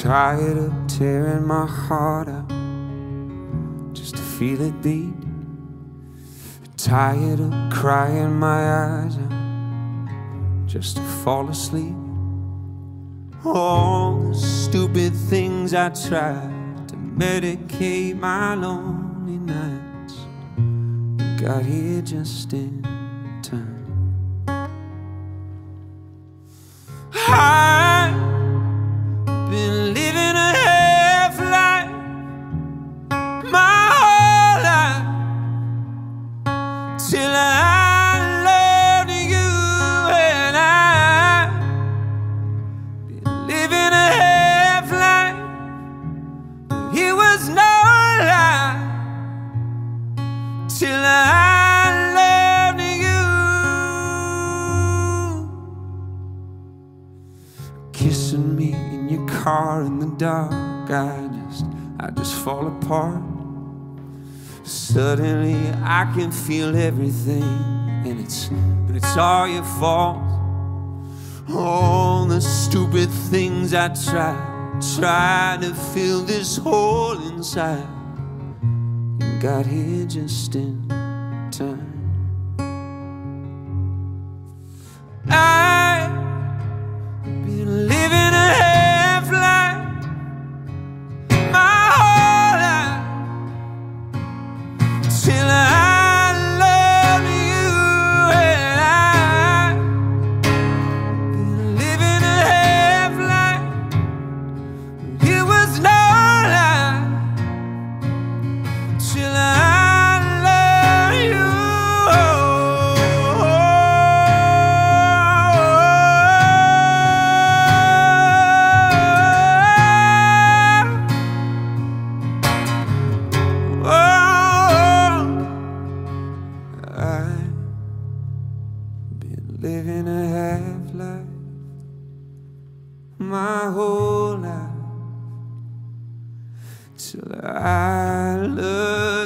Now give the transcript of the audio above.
tired of tearing my heart out just to feel it beat. Tired of crying my eyes out just to fall asleep. All the stupid things I tried to medicate my lonely nights got here just in living a half life. My whole life. Till I kissing me in your car in the dark. I just I just fall apart. Suddenly I can feel everything and it's but it's all your fault. All the stupid things I tried tried to fill this hole inside. And got here just in time living a half life. My whole life. Till I love